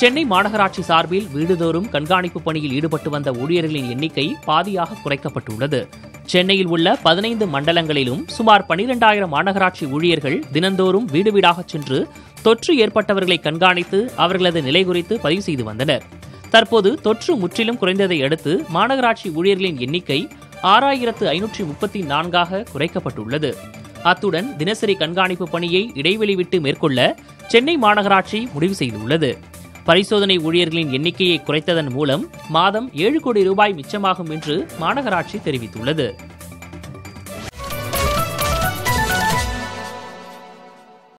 சென்னை மாநகராட்சி சார்பில் வீடுதோறும் கண்காணிப்பு பணியில் ஈடுபட்டு வந்த ஊழியர்களின் எண்ணிக்கை பாதியாக குறைக்கப்பட்டுள்ளது. சென்னையில் உள்ள பதினைந்து மண்டலங்களிலும் சுமார் பனிரெண்டாயிரம் மாநகராட்சி ஊழியர்கள் தினந்தோறும் வீடு வீடாகச் சென்று தொற்று ஏற்பட்டவர்களை கண்காணித்து அவர்களது நிலை குறித்து பதிவு செய்து வந்தனர். தற்போது தொற்று முற்றிலும் குறைந்ததை அடுத்து மாநகராட்சி ஊழியர்களின் எண்ணிக்கை ஆறாயிரத்து ஐநூற்றி முப்பத்தி நான்காக குறைக்கப்பட்டுள்ளது. அத்துடன் தினசரி கண்காணிப்பு பணியை இடைவெளி விட்டு மேற்கொள்ள சென்னை மாநகராட்சி முடிவு செய்துள்ளது. பரிசோதனை ஊழியர்களின் எண்ணிக்கையை குறைத்ததன் மூலம் மாதம் ஏழு கோடி ரூபாய் மிச்சமாகும் என்று மாநகராட்சி தெரிவித்துள்ளது.